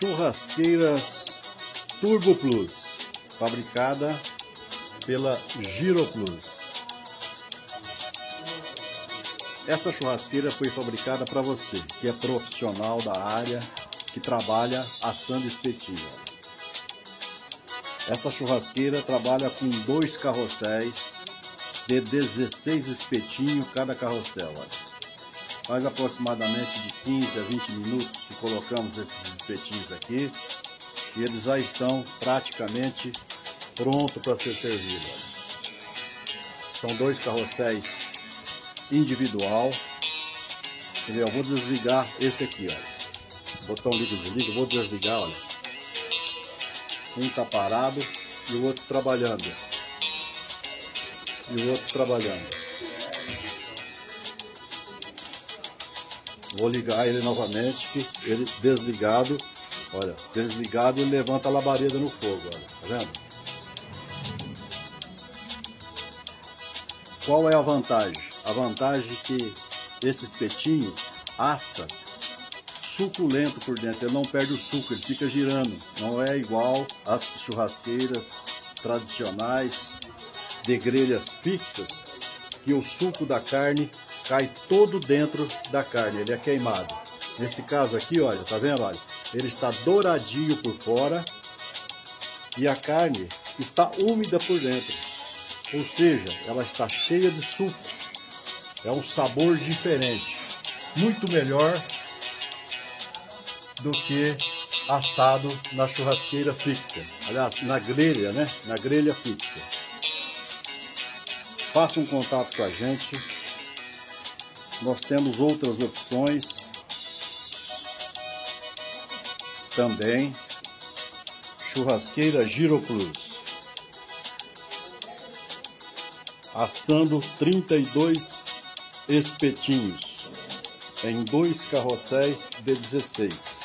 churrasqueiras Turbo Plus, fabricada pela Giro Plus. Essa churrasqueira foi fabricada para você, que é profissional da área, que trabalha assando espetinho. Essa churrasqueira trabalha com dois carrosséis de 16 espetinhos cada carrossel. Olha. Faz aproximadamente de 15 a 20 minutos que colocamos esses espetinhos aqui e eles já estão praticamente prontos para ser servidos. São dois carrosséis individual. Eu vou desligar esse aqui, ó. Botão liga desliga, vou desligar, olha. Um tá parado e o outro trabalhando. E o outro trabalhando. Vou ligar ele novamente, que ele desligado, olha, desligado ele levanta a labareda no fogo, olha, tá vendo? Qual é a vantagem? A vantagem é que esse espetinho assa suculento por dentro, ele não perde o suco, ele fica girando. Não é igual às churrasqueiras tradicionais de grelhas fixas, que o suco da carne cai todo dentro da carne, ele é queimado. Nesse caso aqui, olha, tá vendo? Olha, ele está douradinho por fora e a carne está úmida por dentro. Ou seja, ela está cheia de suco. É um sabor diferente, muito melhor do que assado na churrasqueira fixa. Aliás, na grelha, né? Na grelha fixa. Faça um contato com a gente nós temos outras opções também. Churrasqueira Giro Plus. Assando 32 espetinhos em dois carrosséis de 16.